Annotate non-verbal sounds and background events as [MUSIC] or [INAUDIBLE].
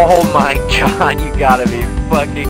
Oh my [LAUGHS] god, you gotta be fucking...